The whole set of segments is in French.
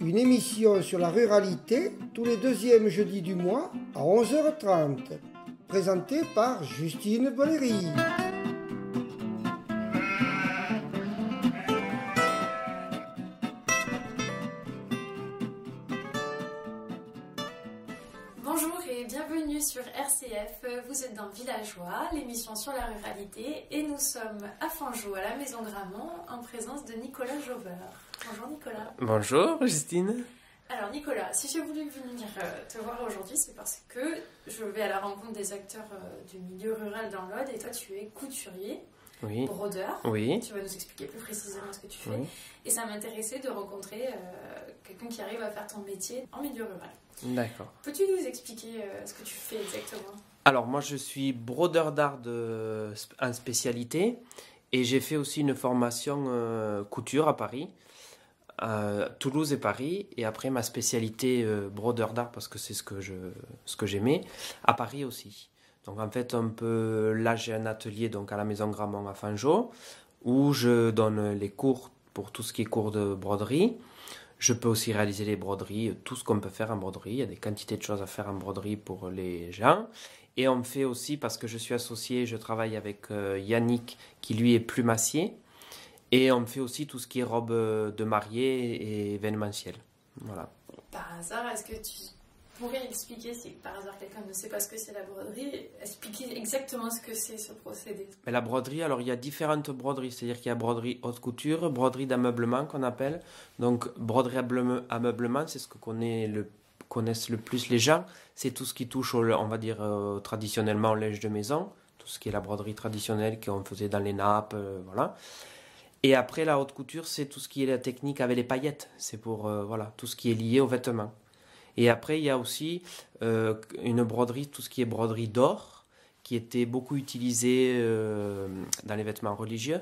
Une émission sur la ruralité tous les deuxièmes jeudis du mois à 11h30, présentée par Justine Boléry. Vous êtes dans Villageois, l'émission sur la ruralité, et nous sommes à Fangeau, à la Maison Gramont, en présence de Nicolas Jauveur. Bonjour Nicolas. Bonjour Justine. Alors Nicolas, si j'ai voulu venir euh, te voir aujourd'hui, c'est parce que je vais à la rencontre des acteurs euh, du milieu rural dans l'Aude, et toi tu es couturier, Oui. brodeur. Oui. Tu vas nous expliquer plus précisément ce que tu fais. Oui. Et ça m'intéressait de rencontrer euh, quelqu'un qui arrive à faire ton métier en milieu rural. D'accord. Peux-tu nous expliquer euh, ce que tu fais exactement? Alors moi je suis brodeur d'art en spécialité et j'ai fait aussi une formation euh, couture à Paris, à Toulouse et Paris et après ma spécialité euh, brodeur d'art parce que c'est ce que je ce que j'aimais à Paris aussi. Donc en fait un peu là j'ai un atelier donc à la maison Gramont à Fangeau où je donne les cours pour tout ce qui est cours de broderie. Je peux aussi réaliser les broderies, tout ce qu'on peut faire en broderie. Il y a des quantités de choses à faire en broderie pour les gens. Et on fait aussi, parce que je suis associé, je travaille avec euh, Yannick, qui lui est plumassier. Et on fait aussi tout ce qui est robe euh, de mariée et événementiel. Voilà. Par hasard, est-ce que tu pourrais expliquer, si par hasard quelqu'un ne sait pas ce que c'est la broderie, expliquer exactement ce que c'est ce procédé? Mais la broderie, alors il y a différentes broderies, c'est-à-dire qu'il y a broderie haute couture, broderie d'ameublement qu'on appelle. Donc broderie ameuble- ameublement, c'est ce que connaît le- connaissent le plus les gens. C'est tout ce qui touche, au, on va dire, euh, traditionnellement au linge de maison, tout ce qui est la broderie traditionnelle qu'on faisait dans les nappes, euh, voilà. Et après, la haute couture, c'est tout ce qui est la technique avec les paillettes. C'est pour, euh, voilà, tout ce qui est lié aux vêtements. Et après, il y a aussi une broderie, tout ce qui est broderie d'or, qui était beaucoup utilisé euh, dans les vêtements religieux,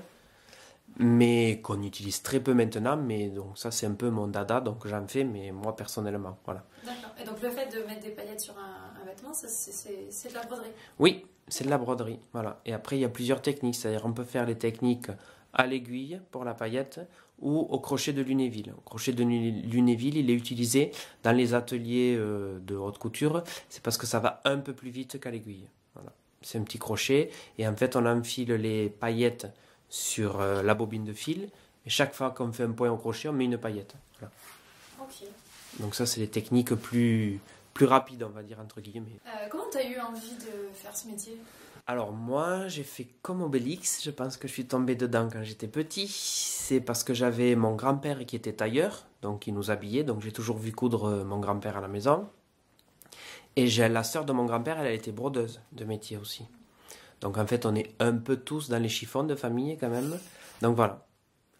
mais qu'on utilise très peu maintenant. Mais donc ça, c'est un peu mon dada, donc j'en fais, mais moi personnellement, voilà. D'accord. Et donc le fait de mettre des paillettes sur un, un vêtement, c'est- de la broderie Oui, c'est de la broderie, voilà. Et après, il y a plusieurs techniques, c'est-à-dire on peut faire les techniques à l'aiguille pour la paillette ou au crochet de Lunéville. Le crochet de Lu- Lunéville, il est utilisé dans les ateliers euh, de haute couture, c'est parce que ça va un peu plus vite qu'à l'aiguille. Voilà. C'est un petit crochet et en fait, on enfile les paillettes sur euh, la bobine de fil et chaque fois qu'on fait un point au crochet, on met une paillette. Voilà. Donc ça, c'est les techniques plus plus rapides, on va dire entre guillemets. Euh, comment tu as eu envie de faire ce métier? Alors moi, j'ai fait comme Obélix, je pense que je suis tombé dedans quand j'étais petit. C'est parce que j'avais mon grand-père qui était tailleur, donc il nous habillait, donc j'ai toujours vu coudre euh, mon grand-père à la maison. Et j'ai la sœur de mon grand-père, elle a été brodeuse de métier aussi. Donc en fait, on est un peu tous dans les chiffons de famille quand même. Donc voilà.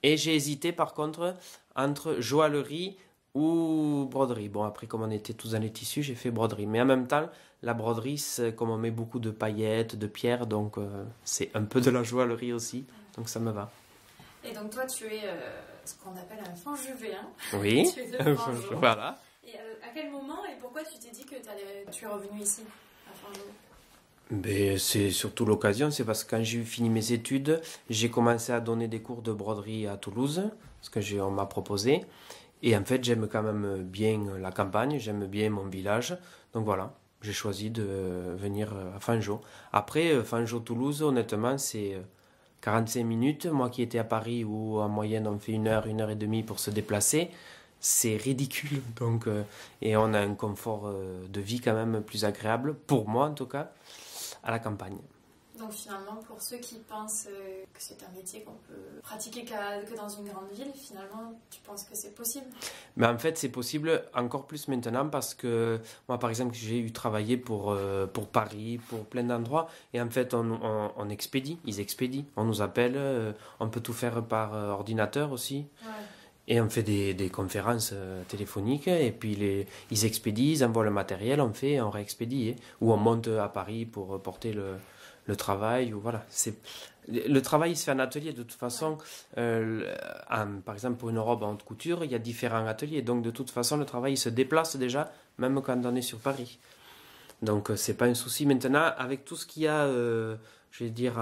Et j'ai hésité par contre entre joaillerie ou broderie. Bon, après, comme on était tous dans les tissus, j'ai fait broderie. Mais en même temps, la broderie, c'est comme on met beaucoup de paillettes, de pierres, donc euh, c'est un peu de la joaillerie aussi. Donc ça me va. Et donc toi, tu es euh, ce qu'on appelle un fanjuvéen. Oui. Tu es de Fangeau. voilà. Et euh, à quel moment et pourquoi tu t'es dit que tu es revenu ici, à Ben, c'est surtout l'occasion, c'est parce que quand j'ai fini mes études, j'ai commencé à donner des cours de broderie à Toulouse, parce que on m'a proposé. Et en fait, j'aime quand même bien la campagne, j'aime bien mon village. Donc voilà, j'ai choisi de venir à Fangeau. Après, euh, Fangeau-Toulouse, honnêtement, c'est euh, 45 minutes. Moi qui étais à Paris, où en moyenne on fait une heure, une heure et demie pour se déplacer, c'est ridicule. Donc, euh, et on a un confort euh, de vie quand même plus agréable, pour moi en tout cas, à la campagne. Donc finalement, pour ceux qui pensent euh, que c'est un métier qu'on peut pratiquer que dans une grande ville, finalement, tu penses que c'est possible? Mais en fait, c'est possible encore plus maintenant parce que moi, par exemple, j'ai eu travaillé pour, euh, pour Paris, pour plein d'endroits. Et en fait, on, on, on expédie, ils expédient. On nous appelle, euh, on peut tout faire par ordinateur aussi. Ouais. Et on fait des, des conférences euh, téléphoniques. Et puis, les, ils expédient, ils envoient le matériel, on fait, on réexpédie. Ou on monte à Paris pour euh, porter le, le travail. Ou voilà. Le travail, il se fait en atelier. De toute façon, euh, par exemple, pour une robe en haute couture, il y a différents ateliers. Donc, de toute façon, le travail, il se déplace déjà, même quand on est sur Paris. Donc, c'est pas un souci. Maintenant, avec tout ce qu'il y a, je vais dire,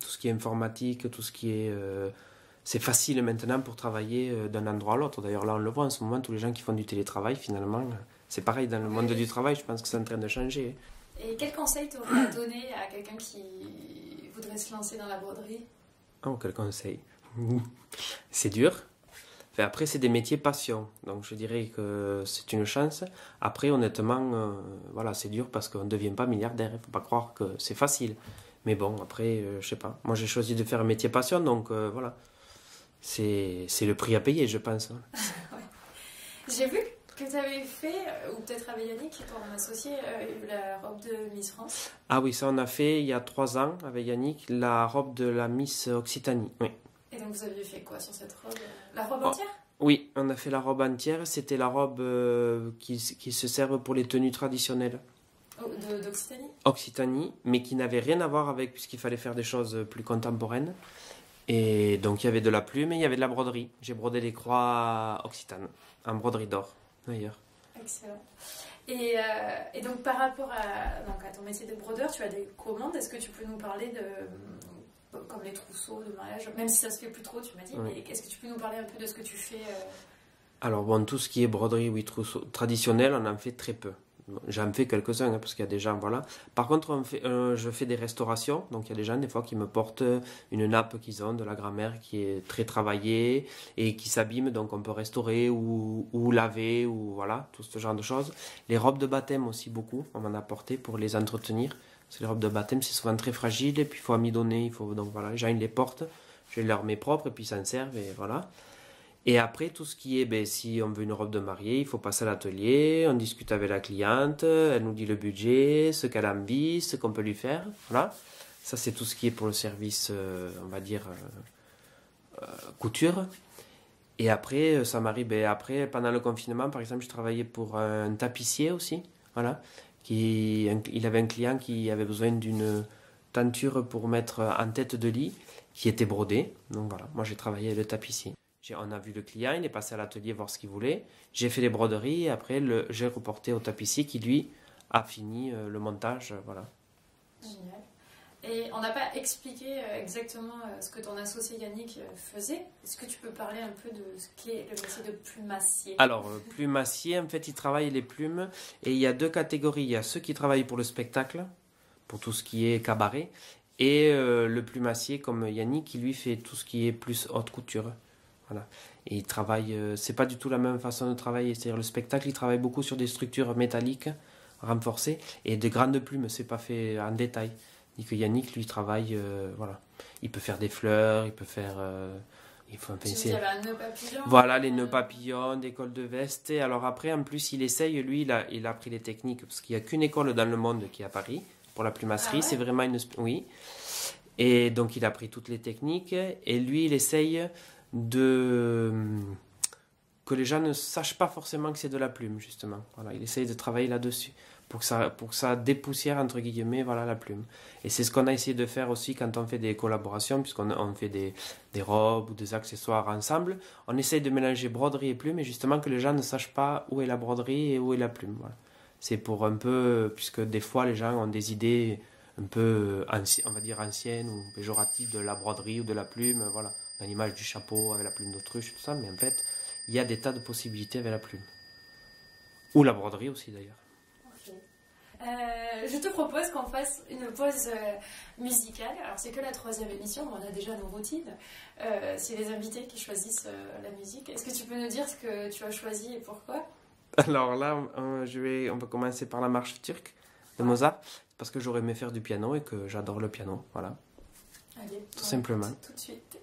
tout ce qui est informatique, tout ce qui est c'est facile maintenant pour travailler euh, d'un endroit à l'autre. D'ailleurs, là, on le voit en ce moment, tous les gens qui font du télétravail, finalement, c'est pareil dans le monde du travail, je pense que c'est en train de changer. Et quel conseil t'aurais à donner à quelqu'un qui voudrait se lancer dans la broderie? Oh, quel conseil C'est dur. après, c'est des métiers passion. Donc, je dirais que c'est une chance. Après, honnêtement, euh, voilà, c'est dur parce qu'on ne devient pas milliardaire. Il ne faut pas croire que c'est facile. Mais bon, après, je je sais pas. Moi, j'ai choisi de faire un métier passion, donc voilà c'est le prix à payer, je pense. Hein. J'ai vu que tu avais fait, euh, ou peut-être avec Yannick, ton associé, euh, la robe de Miss France. Ah oui, ça on a fait il y a trois ans avec Yannick, la robe de la Miss Occitanie. Oui. Et donc vous aviez fait quoi sur cette robe? La robe entière? Oui, on a fait la robe entière. C'était la robe euh, qui, qui, se sert pour les tenues traditionnelles. Oh, D'Occitanie? Occitanie, mais qui n'avait rien à voir avec, puisqu'il fallait faire des choses plus contemporaines. Et donc il y avait de la plume et il y avait de la broderie. J'ai brodé des croix occitanes, en broderie d'or d'ailleurs. Excellent. Et, euh, et, donc par rapport à, donc à ton métier de brodeur, tu as des commandes. Est-ce que tu peux nous parler de comme les trousseaux de mariage, même si ça se fait plus trop, tu m'as dit, mais est-ce que tu peux nous parler un peu de ce que tu fais euh? Alors bon, tout ce qui est broderie, oui, trousseau traditionnel, on en fait très peu. J'en fais quelques-uns, hein, parce qu'il y a des gens, voilà. Par contre, euh, je fais des restaurations, donc il y a des gens, des fois, qui me portent une nappe qu'ils ont de la grand-mère qui est très travaillée et qui s'abîme, donc on peut restaurer ou, laver, ou voilà, tout ce genre de choses. Les robes de baptême aussi, beaucoup, on m'en a porté pour les entretenir. C'est les robes de baptême, c'est souvent très fragile, et puis il faut amidonner, il faut, donc voilà, les gens, ils les portent, je les remets propres, et puis ils s'en servent, et voilà. Et après, tout ce qui est, ben, si on veut une robe de mariée, il faut passer à l'atelier, on discute avec la cliente, elle nous dit le budget, ce qu'elle a envie, ce qu'on peut lui faire. Voilà. Ça, c'est tout ce qui est pour le service, euh, on va dire, euh, euh, couture. Et après, ça m'arrive, ben, après, pendant le confinement, par exemple, je travaillais pour un tapissier aussi. Voilà. Qui, il avait un client qui avait besoin d'une tenture pour mettre en tête de lit qui était brodée. Donc voilà, moi j'ai travaillé le tapissier. On a vu le client, il est passé à l'atelier voir ce qu'il voulait. J'ai fait les broderies et après j'ai reporté au tapissier qui lui a fini euh, le montage. Euh, voilà. Génial. Et on n'a pas expliqué euh, exactement ce que ton associé Yannick faisait. Est-ce que tu peux parler un peu de ce qu'est le métier de plumassier? Alors, plumassier, en fait, il travaille les plumes et il y a deux catégories. Il y a ceux qui travaillent pour le spectacle, pour tout ce qui est cabaret, et le plumassier comme Yannick qui lui fait tout ce qui est plus haute couture. Voilà. Et il travaille, euh, c'est pas du tout la même façon de travailler. C'est-à-dire le spectacle, il travaille beaucoup sur des structures métalliques renforcées et de grandes plumes, c'est pas fait en détail. Ni que Yannick, lui, travaille, euh, voilà. Il peut faire des fleurs, il peut faire. Euh, il faut un papillon. Voilà, les nœuds papillons, des cols de veste. Et alors après, en plus, il essaye, lui, il a, il a appris les techniques, parce qu'il n'y a qu'une école dans le monde qui est à Paris, pour la plumasserie. Ah c'est vraiment une. Oui. Et donc, il a appris toutes les techniques. Et lui, il essaye de que les gens ne sachent pas forcément que c'est de la plume justement. Il essaye de travailler là-dessus pour que ça pour ça dépoussière entre guillemets voilà la plume. Et c'est ce qu'on a essayé de faire aussi quand on fait des collaborations puisqu'on on fait des, robes ou des accessoires ensemble. On essaye de mélanger broderie et plume et justement que les gens ne sachent pas où est la broderie et où est la plume. C'est pour un peu puisque des fois les gens ont des idées un peu on va dire anciennes ou péjoratives de la broderie ou de la plume. Voilà l'image du chapeau avec la plume d'autruche, tout ça, mais en fait, il y a des tas de possibilités avec la plume. Ou la broderie aussi d'ailleurs. Euh, je te propose qu'on fasse une pause euh, musicale. Alors, c'est que la troisième émission, on a déjà nos routines. Euh, c'est les invités qui choisissent la musique. Est-ce que tu peux nous dire ce que tu as choisi et pourquoi? Alors là, je vais, on va commencer par la marche turque de Mozart, parce que j'aurais aimé faire du piano et que j'adore le piano. Voilà. Allez, tout simplement. Tout de suite.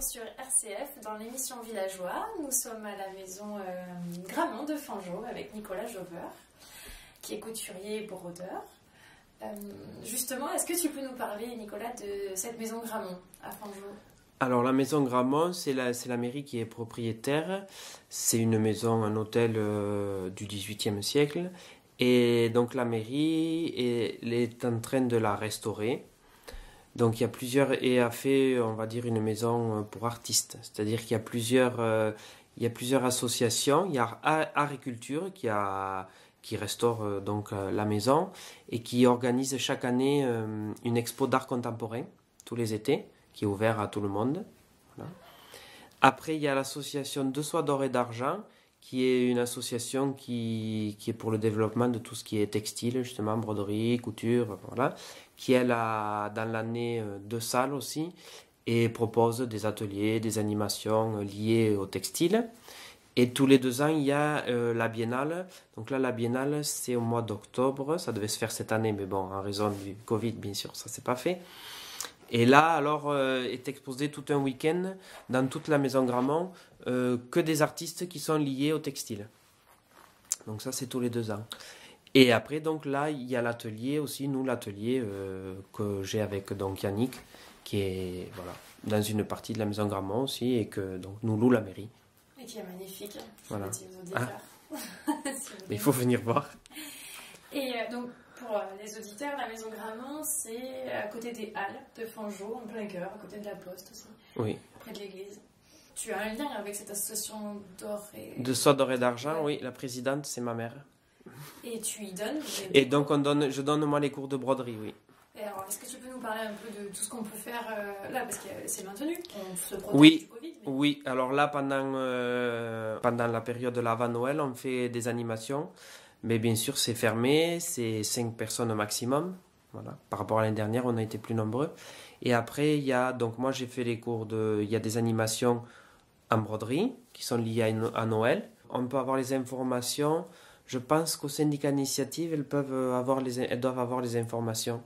Sur RCF dans l'émission Villageois. Nous sommes à la maison euh, Gramont de Fangeau avec Nicolas Jauveur, qui est couturier et brodeur. Euh, justement, est-ce que tu peux nous parler, Nicolas, de cette maison Gramont à Fangeau? Alors la maison Gramont, c'est la, la mairie qui est propriétaire. C'est une maison, un hôtel euh, du XVIIIe siècle. Et donc la mairie est, est en train de la restaurer. Donc il y a plusieurs et a fait, on va dire, une maison pour artistes. C'est-à-dire qu'il y a plusieurs, euh, il y a plusieurs associations. Il y a Agriculture qui a qui restaure euh, donc euh, la maison et qui organise chaque année une expo d'art contemporain tous les étés, qui est ouvert à tout le monde. Après, il y a l'association De Soie d'Or et d'Argent, qui est une association qui, qui, est pour le développement de tout ce qui est textile, justement, broderie, couture, voilà, qui elle a dans l'année euh, deux salles aussi et propose des ateliers, des animations euh, liées au textile. Et tous les deux ans, il y a euh, la biennale. Donc là, la biennale, c'est au mois d'octobre. Ça devait se faire cette année, mais bon, en raison du Covid, bien sûr, ça s'est pas fait. Et là, alors, est exposé tout un week-end dans toute la maison Gramont que des artistes qui sont liés au textile. Donc ça, c'est tous les deux ans. Et après, donc là, il y a l'atelier aussi, nous, l'atelier euh, que j'ai avec donc Yannick, qui est voilà, dans une partie de la maison Gramont aussi, et que donc nous loue la mairie. Et qui est magnifique. Voilà. Ah. il faut venir voir. Et euh, donc, pour euh, les auditeurs, la maison Gramont, c'est à côté des Halles de Fangeau, en plein cœur, à côté de la poste aussi. Oui. Près de l'église. Tu as un lien avec cette association d'or et... De soie d'or et d'argent, oui. La présidente, c'est ma mère. Et tu y donnes Et donc, on donne, je donne moi les cours de broderie, oui. Et alors, est-ce que tu peux nous parler un peu de tout ce qu'on peut faire euh, là Parce que c'est maintenu, on se protège oui, du Covid. Oui, alors là, pendant, euh, pendant la période de l'avant-Noël, on fait des animations. Mais bien sûr, c'est fermé, c'est 5 personnes au maximum. Voilà. Par rapport à l'année dernière, on a été plus nombreux. Et après, il y a, donc moi j'ai fait les cours de, il y a des animations en broderie qui sont liées à, à Noël. On peut avoir les informations je pense qu'au syndicat d'initiative, elles, peuvent avoir les, elles doivent avoir les informations.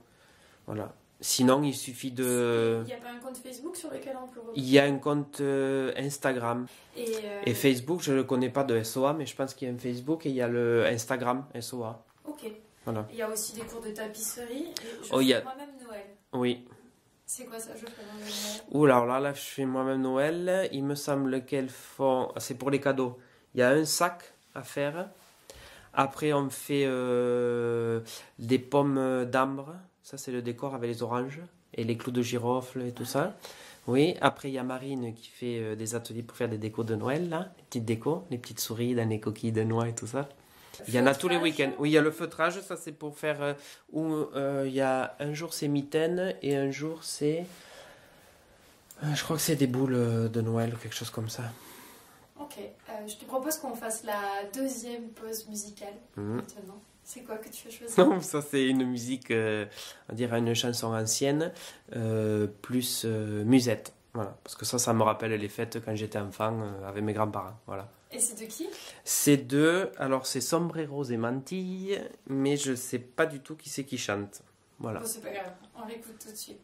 Voilà. Sinon, il suffit de. Il n'y a pas un compte Facebook sur lequel on peut. Il y a un compte euh, Instagram. Et, euh, et, Facebook, je ne le connais pas de SOA, mais je pense qu'il y a un Facebook et il y a le Instagram SOA. Ok. Voilà. Il y a aussi des cours de tapisserie. je oh, fais moi-même Noël. Oui. C'est quoi ça? Je fais moi-même Noël. Ouh, alors là, là, je fais moi-même Noël. Il me semble qu'elles font. C'est pour les cadeaux. Il y a un sac à faire après, on fait euh, des pommes d'ambre. Ça, c'est le décor avec les oranges et les clous de girofle et tout ça. Oui, après, il y a Marine qui fait euh, des ateliers pour faire des décos de Noël, là. Les petites décos, les petites souris dans les coquilles de noix et tout ça. Il y en a tous les week-ends. Oui, il y a le feutrage, ça c'est pour faire. Euh, où il y a un jour c'est mitaine et un jour c'est. je crois que c'est des boules de Noël ou quelque chose comme ça. Ok, euh, je te propose qu'on fasse la deuxième pause musicale mhm. maintenant. C'est quoi que tu as choisi Non, ça c'est une musique, euh, on dirait une chanson ancienne, euh, plus musette. Voilà, parce que ça, ça me rappelle les fêtes quand j'étais enfant avec mes grands-parents. Voilà. Et c'est de qui C'est de, alors c'est Sombreros et Mantille, mais je sais pas du tout qui c'est qui chante. Voilà. Bon, c'est pas grave, on l'écoute tout de suite.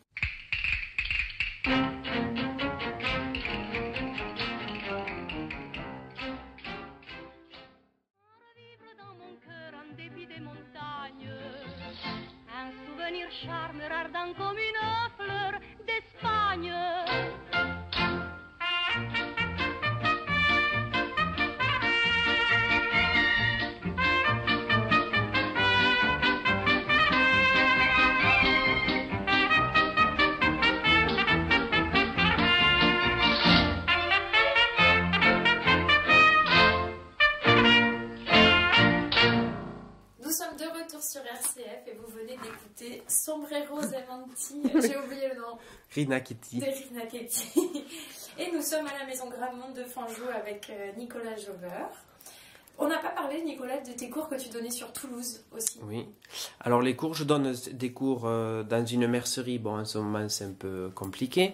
Sombrero j'ai oublié le nom. Rina Ketty. Rina et nous sommes à la maison Gramont de Fanjou avec euh, Nicolas Jauveur. On n'a pas parlé, Nicolas, de tes cours que tu donnais sur Toulouse aussi. Oui. Alors, les cours, je donne des cours euh, dans une mercerie. Bon, en ce moment, c'est un peu compliqué.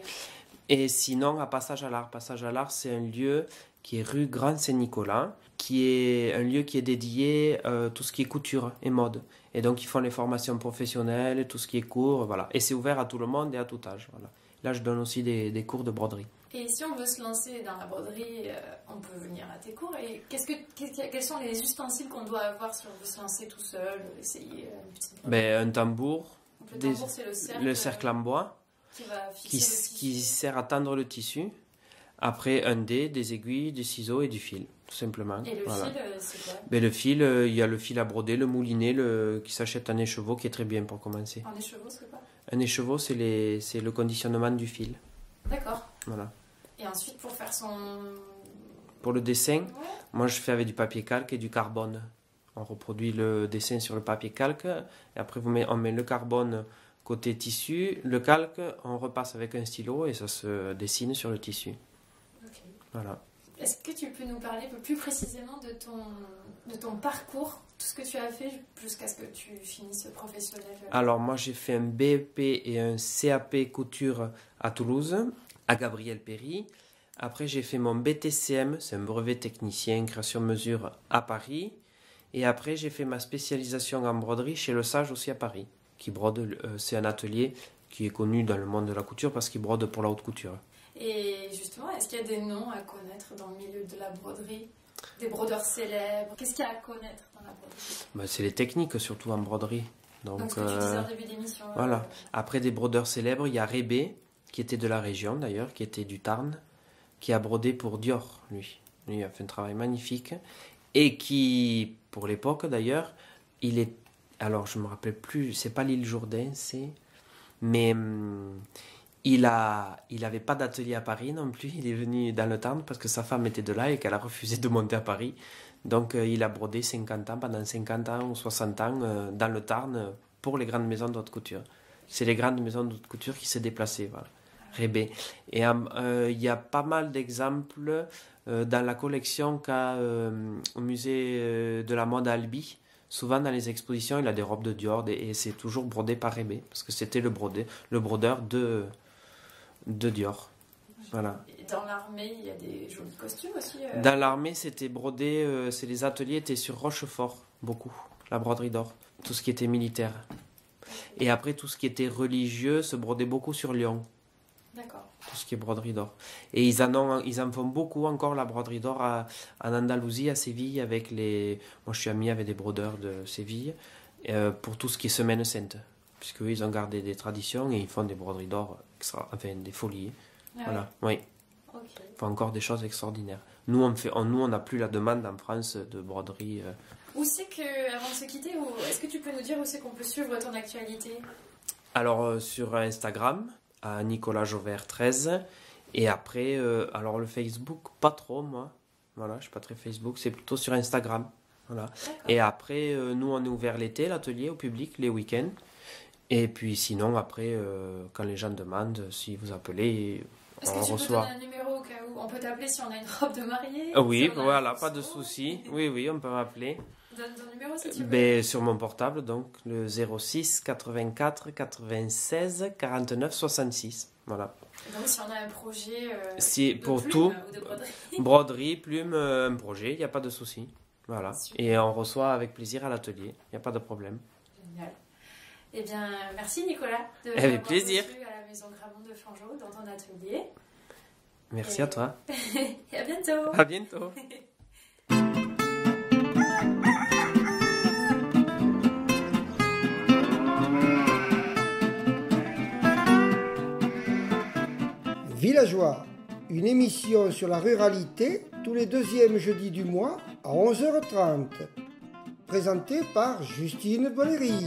Et sinon, à Passage à l'Art. Passage à l'Art, c'est un lieu qui est rue Grand Saint-Nicolas, qui est un lieu qui est dédié à euh, tout ce qui est couture et mode. Et donc, ils font les formations professionnelles, tout ce qui est cours, voilà. Et c'est ouvert à tout le monde et à tout âge, voilà. Là, je donne aussi des, des cours de broderie. Et si on veut se lancer dans la broderie, euh, on peut venir à tes cours. Et que, quels sont les ustensiles qu'on doit avoir si on veut se lancer tout seul, essayer euh, une petite ben, Un tambour. le tambour, c'est le cercle. Le cercle en bois. Qui, va qui, qui sert à tendre le tissu. Après, un dé, des aiguilles, des ciseaux et du fil. tout simplement. Et le Voilà. fil, euh, c'est quoi? Mais le fil, euh, il y a le fil à broder, le moulinet, le, qui s'achète en écheveau, qui est très bien pour commencer. En écheveau, c'est quoi? Un écheveau, c'est les, le conditionnement du fil. D'accord. Voilà. Et ensuite, pour faire son. Pour le dessin, Ouais. moi je fais avec du papier calque et du carbone. On reproduit le dessin sur le papier calque et après vous met- on met le carbone côté tissu, le calque, on repasse avec un stylo et ça se dessine sur le tissu. Voilà. Est-ce que tu peux nous parler un peu plus précisément de ton, de ton parcours, tout ce que tu as fait jusqu'à ce que tu finisses professionnel? Alors moi j'ai fait un BEP et un CAP couture à Toulouse, à Gabriel Péry. Après j'ai fait mon BTCM, c'est un brevet technicien création mesure à Paris. Et après j'ai fait ma spécialisation en broderie chez Le Sage aussi à Paris, qui brode, euh, c'est un atelier qui est connu dans le monde de la couture parce qu'il brode pour la haute couture. Et justement, est-ce qu'il y a des noms à connaître dans le milieu de la broderie? Des brodeurs célèbres? Qu'est-ce qu'il y a à connaître dans la broderie? Ben, c'est les techniques surtout en broderie. Donc, Donc, ce que tu euh, disais en début d'émission. voilà. euh, Après des brodeurs célèbres, il y a Rébé, qui était de la région d'ailleurs, qui était du Tarn, qui a brodé pour Dior, lui. Lui a fait un travail magnifique. Et qui, pour l'époque d'ailleurs, il est. Alors je me rappelle plus, c'est pas l'île Jourdain, c'est. Mais hum, il a, il avait pas d'atelier à Paris non plus. Il est venu dans le Tarn parce que sa femme était de là et qu'elle a refusé de monter à Paris. Donc euh, il a brodé 50 ans, pendant 50 ans ou 60 ans, euh, dans le Tarn pour les grandes maisons de haute couture. C'est les grandes maisons de haute couture qui se déplaçaient, voilà. Rébé. Et euh, il y a pas mal d'exemples dans la collection qu'a au musée de la mode à Albi. Souvent dans les expositions, il a des robes de Dior et c'est toujours brodé par Rébé parce que c'était le, brodé, le brodeur de, de Dior. Voilà. Dans l'armée, il y a des jolis costumes aussi. euh. Dans l'armée, c'était brodé, euh, c'est les ateliers étaient sur Rochefort, beaucoup, la broderie d'or, tout ce qui était militaire. Et après, tout ce qui était religieux se brodait beaucoup sur Lyon, D'accord. tout ce qui est broderie d'or. Et ils en, ont, ils en font beaucoup encore, la broderie d'or, à- en Andalousie, à Séville, avec les... Moi, je suis ami avec des brodeurs de Séville, euh, pour tout ce qui est Semaine Sainte, puisque eux, ils ont gardé des traditions et ils font des broderies d'or, extra- enfin, des folies. Ah Voilà, oui. ouais. Ok. Ils font encore des choses extraordinaires. Nous, on fait, on- nous, on n'a plus la demande en France de broderie. euh. Où c'est que, avant de se quitter, est-ce que tu peux nous dire où c'est qu'on peut suivre ton actualité? Alors, euh, sur Instagram, à Nicolas Jauvert 13. Et après, euh, alors le Facebook, pas trop, moi. Voilà, je suis pas très Facebook, c'est plutôt sur Instagram. Voilà. Et après, euh, nous, on est ouvert l'été, l'atelier, au public, les week-ends. Et puis sinon, après, euh, quand les gens demandent, si vous appelez, Est-ce on que tu peux reçoit. donner un numéro au cas où On peut t'appeler si on a une robe de mariée Ah Oui, si voilà, pas de souci. Oui, oui, on peut m'appeler. Donne ton numéro si tu veux. Ben, sur mon portable, donc le 06 84 96 49 66. Voilà. Donc si on a un projet euh, Si, de pour plume tout, ou de broderie. broderie, plume, euh, un projet, il n'y a pas de souci. Voilà. Super. Et on reçoit avec plaisir à l'atelier, il n'y a pas de problème. Eh bien, merci Nicolas de Avec plaisir. à la maison Gramont de Fangeau dans ton atelier. Merci à toi. Et à bientôt. À bientôt. Villageois, une émission sur la ruralité tous les deuxièmes jeudis du mois à 11h30. Présentée par Justine Boléry.